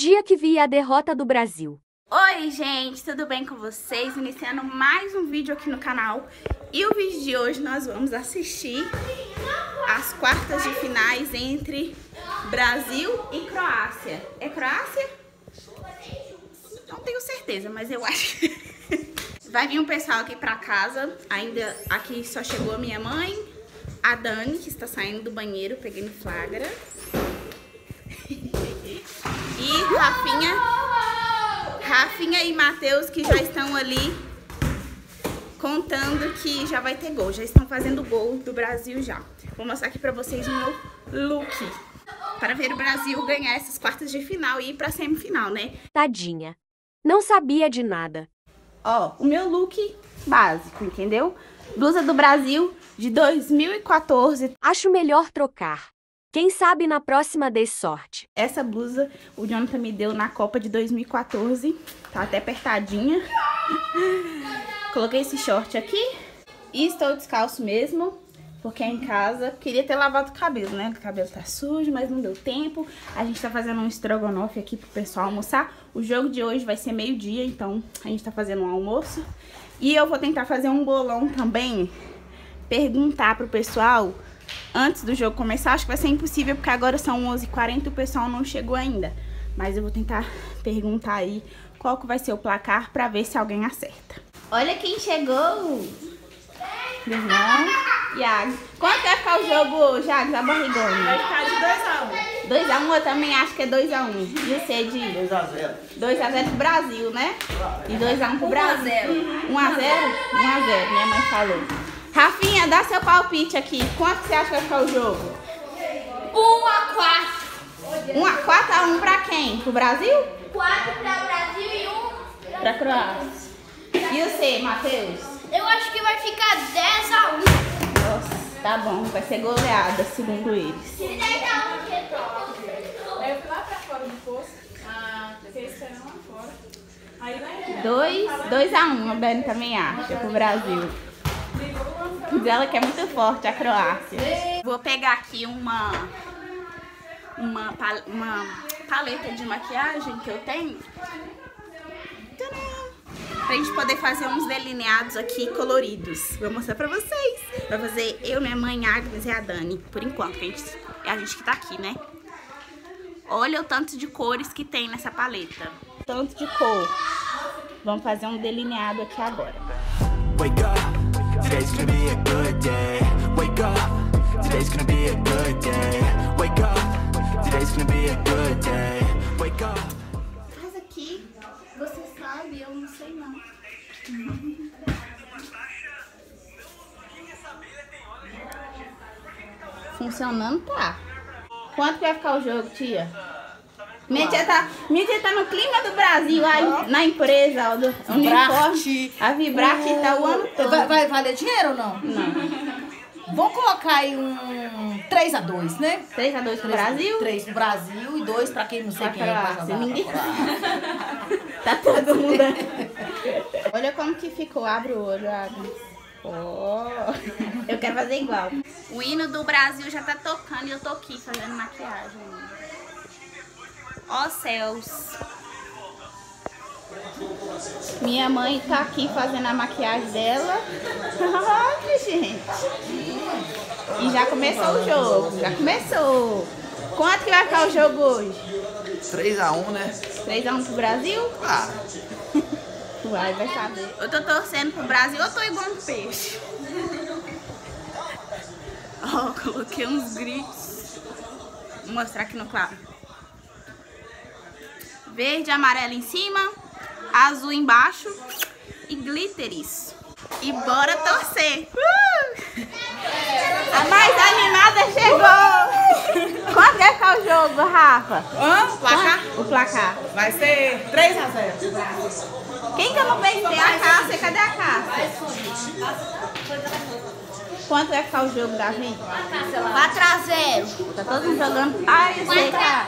dia que vi a derrota do Brasil. Oi gente, tudo bem com vocês? Iniciando mais um vídeo aqui no canal E o vídeo de hoje nós vamos assistir as quartas de finais entre Brasil e Croácia É Croácia? Não tenho certeza, mas eu acho Vai vir um pessoal aqui pra casa Ainda aqui só chegou a minha mãe A Dani, que está saindo do banheiro, peguei no flagra E Rafinha Rafinha e Matheus que já estão ali contando que já vai ter gol. Já estão fazendo gol do Brasil já. Vou mostrar aqui pra vocês o meu look. Para ver o Brasil ganhar essas quartas de final e ir pra semifinal, né? Tadinha. Não sabia de nada. Ó, o meu look básico, entendeu? Blusa do Brasil de 2014. Acho melhor trocar. Quem sabe na próxima dê sorte. Essa blusa o Jonathan me deu na Copa de 2014. Tá até apertadinha. Coloquei esse short aqui. E estou descalço mesmo. Porque é em casa. Queria ter lavado o cabelo, né? O cabelo tá sujo, mas não deu tempo. A gente tá fazendo um estrogonofe aqui pro pessoal almoçar. O jogo de hoje vai ser meio-dia, então a gente tá fazendo um almoço. E eu vou tentar fazer um bolão também. Perguntar pro pessoal antes do jogo começar. Acho que vai ser impossível, porque agora são 11h40 e o pessoal não chegou ainda. Mas eu vou tentar perguntar aí qual que vai ser o placar pra ver se alguém acerta. Olha quem chegou! Irmão, Iago. Quanto vai ficar o jogo, Iago, da barrigona? Vai ficar de 2x1. 2x1, eu também acho que é 2x1. E você, Di? 2x0. 2x0 pro Brasil, né? E 2x1 pro Brasil. 1x0. 1x0? 1x0, minha mãe falou. Rafinha, dá seu palpite aqui. Quanto você acha que vai ficar o jogo? 1x4. 1x4 a 1 pra quem? Pro Brasil? 4 para o Brasil e 1 Pra Croácia. E você, Matheus? Eu acho que vai ficar 10 a 1. Nossa, tá bom. Vai ser goleada, segundo eles. 10 a 1 que é Aí eu fui lá pra fora do posto. Ah, fiquei esperando lá fora. Aí lá em 2 a 1 a Beni também acha, pro Brasil. Ela que é muito forte, a Croácia. Vou pegar aqui uma, uma, uma paleta de maquiagem que eu tenho. Pra gente poder fazer uns delineados aqui coloridos. Vou mostrar pra vocês. Vai fazer eu, minha mãe, a Agnes e a Dani. Por enquanto, a gente, é a gente que tá aqui, né? Olha o tanto de cores que tem nessa paleta. Tanto de cor. Vamos fazer um delineado aqui agora. Wake up, today's gonna be a good day. Wake up, today's gonna be a good day. Wake up, today's gonna be a good day. Wake up. Faz aqui. Você sabe, eu não sei não. Funcionando tá. Quanto que vai ficar o jogo, tia? Minha tia tá, minha tia tá no clima do Brasil, aí, na empresa, ó, do uniforme. A Vibrate tá o ano todo. Vai, vai valer dinheiro ou não? Não. Vamos colocar aí um 3x2, né? 3x2 pro Brasil? 3 pro Brasil e 2 pra quem não sei Pra quem é jogar. Ninguém- pra Croácia. Tá todo mundo aí. Olha como que ficou. Abre o olho, abre. Ó, eu quero fazer igual. O hino do Brasil já tá tocando e eu tô aqui fazendo maquiagem. Ó céus. Minha mãe tá aqui fazendo a maquiagem dela. Olha, gente. E já começou o jogo. Já começou. Quanto que vai ficar o jogo hoje? 3x1, né? 3x1 pro Brasil? Ah, Vai, vai saber. Eu tô torcendo pro Brasil, eu tô igual um peixe. Ó, coloquei uns gritos. Vou mostrar aqui no claro. Verde, amarelo em cima, azul embaixo e glitters. E bora torcer. Uh! A mais animada chegou. Quanto vai ficar o jogo, Rafa? Hã? Placar? O placar. Vai ser 3x0. Quem que eu não pensei? A Cássia, cadê a Cássia? Quanto vai ficar o jogo, Davi? 4 a 0. Tá todo mundo jogando. Ai, eu sei, cara.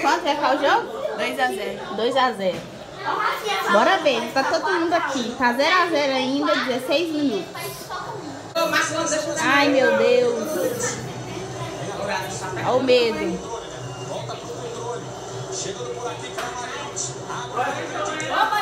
Quanto vai ficar o jogo? 2x0. 2x0. Bora ver, tá todo mundo aqui. Tá 0x0 ainda, 16 minutos. Ai, meu Deus. Olha o medo. O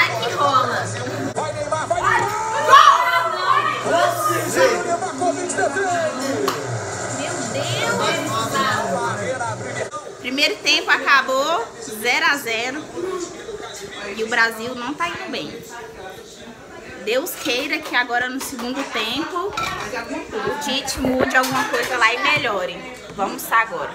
Primeiro tempo acabou 0 a 0 e o Brasil não tá indo bem. Deus queira que agora no segundo tempo o Tite mude alguma coisa lá e melhore. Vamos lá agora.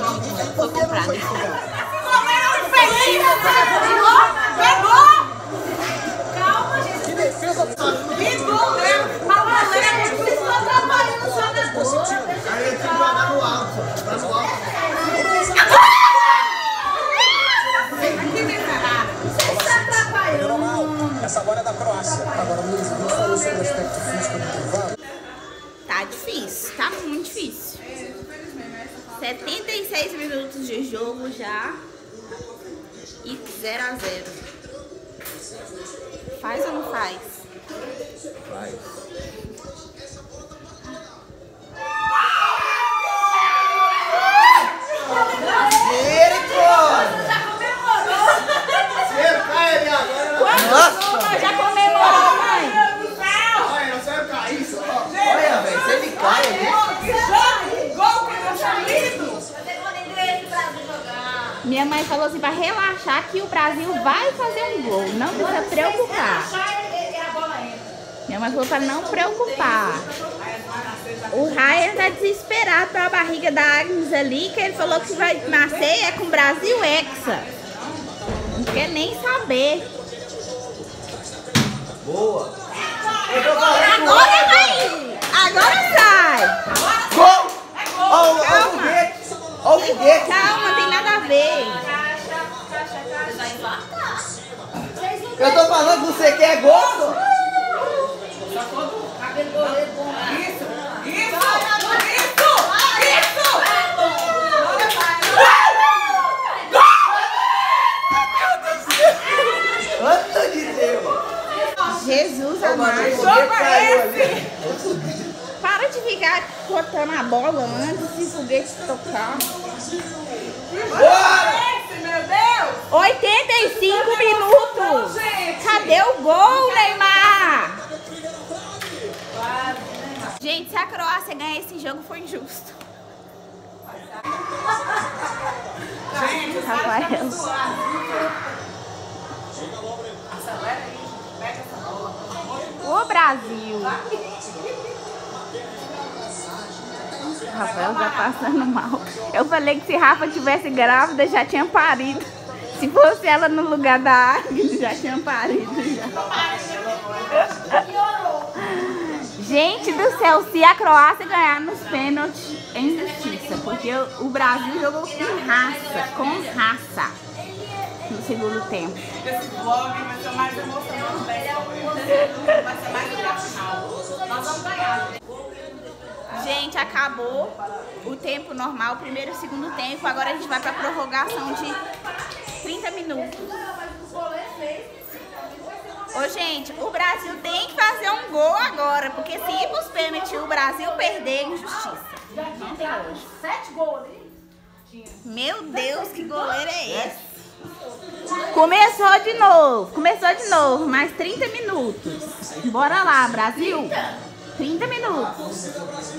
Foi comprado. Que defesa Aí ele tem que jogar no alto. Tá no alto. Essa bola é da Croácia. Agora, Luiz, a gente falou sobre o aspecto físico do intervalo. Tá difícil, tá muito difícil. 76 minutos de jogo já. E 0 a 0 Faz ou não faz? Misericórdia! Você cai agora. Nossa! Já comemorou, mãe? Olha, não sai cair isso, ó. Olha, velho, se ele cai ali. Minha mãe falou assim, pra relaxar que o Brasil vai fazer um gol. Não precisa preocupar. Minha mãe falou pra não preocupar. O Ryan tá desesperado pra barriga da Agnes ali, que ele falou que vai nascer é com Brasil Hexa. Não quer nem saber. Boa. Agora vai! Agora sai! Gol! Ó, o- foguete! Ó o foguete! Calma, não ver. Eu tô falando que você quer gol! Santo de Deus! Jesus Ô, mano, o amado. caiu ali. Para de ficar cortando a bola antes de foguete tocar. Bora! 85 minutos! Cadê o gol, Neymar? Gente, se a Croácia ganhar esse jogo, foi injusto. Rafael. O Brasil. Rafael já passando mal. Eu falei que se Rafa tivesse grávida, já tinha parido. Se fosse ela no lugar da Agnes, já tinha parido. Já. Gente do céu, se a Croácia ganhar nos pênaltis, é injustiça. Porque o Brasil jogou com raça, com raça, no segundo tempo. Esse vlog vai ser mais emocionante. Vai ser mais. Nós vamos ganhar. Gente, acabou o tempo normal, primeiro e segundo tempo. Agora a gente vai pra prorrogação de 30 minutos. Ô, gente, o Brasil tem que fazer um gol agora, porque se ir pros pênaltis e o Brasil perder, é injustiça. Não tem hoje. Sete gols ali. Meu Deus, que goleiro é esse? Começou de novo, começou de novo, mais 30 minutos. Bora lá, Brasil. 30 minutos.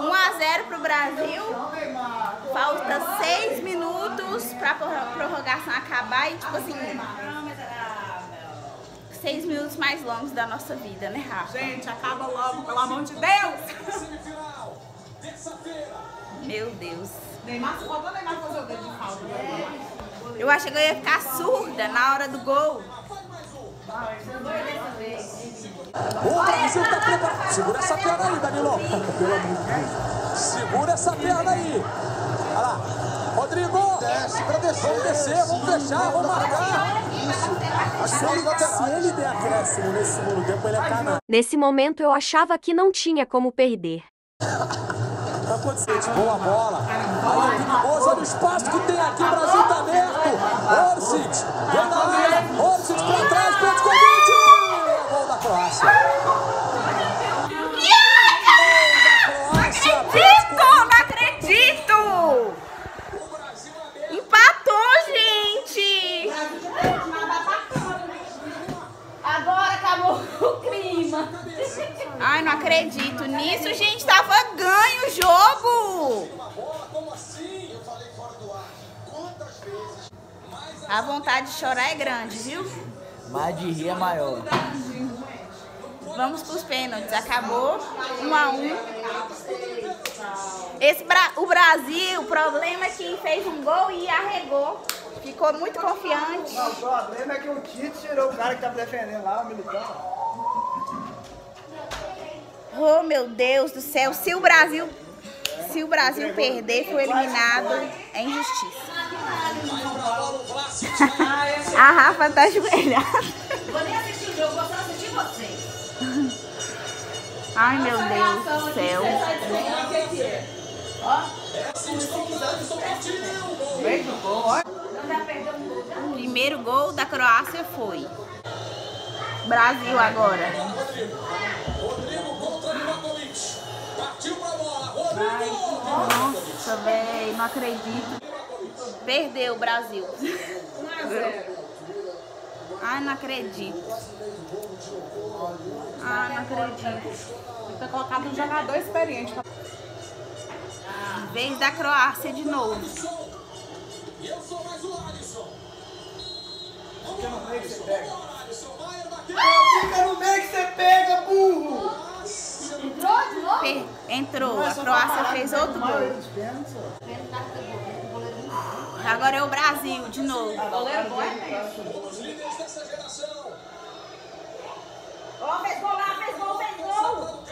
Um a 0 pro Brasil. Falta 6 minutos pra pror- prorrogação acabar e tipo assim. 6 minutos mais longos da nossa vida, né, Rafa? Gente, acaba logo, pelo amor de Deus. Meu Deus. Neymar, só faltou Neymar fazer o dedo de falta. Eu achei que eu ia ficar surda na hora do gol. O Brasil tá. Segura essa perna aí, Danilo. Pelo amor de Deus. Segura essa perna aí. Olha lá. Rodrigo. Desce pra descer. Vamos descer, vamos fechar, vamos marcar. Se ele, se ele der acréscimo nesse segundo tempo, ele é canalha. Nesse momento eu achava que não tinha como perder. Tá acontecendo. Boa bola. Aí, perigoso. Olha o espaço que tem aqui. O Brasil tá aberto. Orsic. Vem na área. Orsic pra trás. Petkovic. Gol da. Croácia. A vontade de chorar é grande, viu? Mas de rir é maior. Vamos pros pênaltis. Acabou. Um a um. Esse Bra- o Brasil, o problema é que fez um gol e arregou. Ficou muito confiante. O problema é que o Tite tirou o cara que tá defendendo lá, o militão. Oh, meu Deus do céu. Se o Brasil, se o Brasil perder, foi eliminado. É injustiça. A Rafa tá ajoelhada. Vou nem assistir o jogo, vou só assistir vocês. Ai, meu Deus do céu. Primeiro gol da Croácia foi. Brasil agora. Nossa, velho, não acredito. Perdeu o Brasil. Ai, não acredito. Ai, não acredito. Tem que colocado um jogador experiente. Vez da Croácia de novo. Fica no meio que você pega, burro! Per- Entrou, a Croácia fez outro gol. Agora é o Brasil de novo. Ó, fez gol lá, fez gol, fez gol.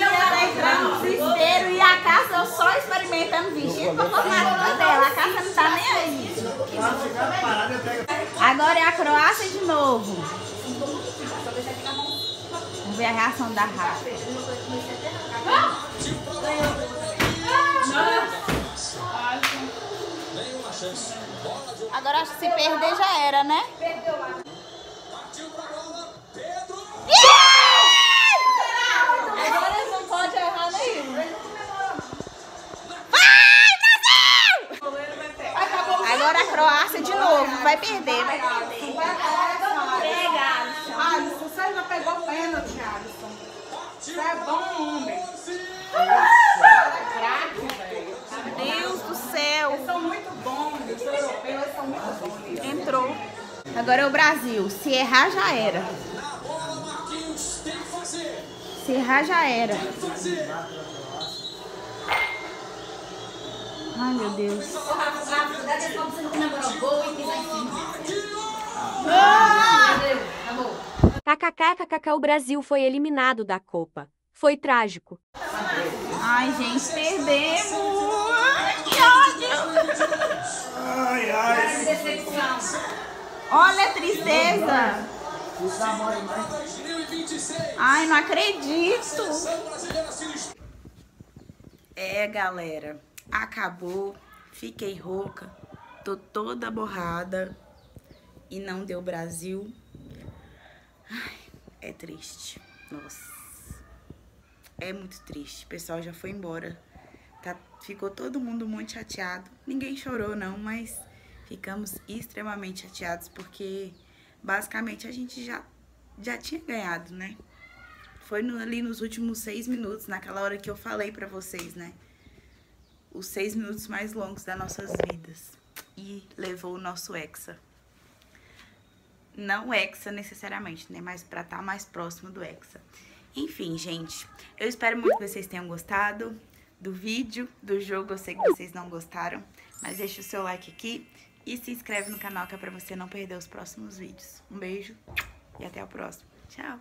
Ela entrando no desespero e a eu só experimentando vestido pra formatura dela. A Cássia não tá nem aí. Agora é a Croácia de novo. Vamos ver a reação da Rafa. Agora acho que se perder já era, né? Agora não pode errar nenhum. Agora a Croácia de novo. Vai perder, vai perder. Agora é o Brasil. Se errar, já era. Se errar, já era. Ai, meu Deus. KKKKK o Brasil foi eliminado da Copa. Foi trágico. Ai, gente, perdemos! Ai, que ódio! Ai, ai. Olha a tristeza! Ai, não acredito! É, galera, acabou. Fiquei rouca. Tô toda borrada. E não deu Brasil. Ai, é triste. Nossa. É muito triste. O pessoal já foi embora. Tá, ficou todo mundo muito chateado. Ninguém chorou, não, mas ficamos extremamente chateados porque basicamente a gente já, já tinha ganhado, né? Foi no- ali nos últimos seis minutos, naquela hora que eu falei pra vocês, né? Os seis minutos mais longos das nossas vidas. E levou o nosso Hexa. Não Hexa necessariamente, né? Mas pra estar mais próximo do Hexa. Enfim, gente, eu espero muito que vocês tenham gostado do vídeo, do jogo. Eu sei que vocês não gostaram, mas deixa o seu like aqui e se inscreve no canal que é pra você não perder os próximos vídeos. Um beijo e até o próximo. Tchau!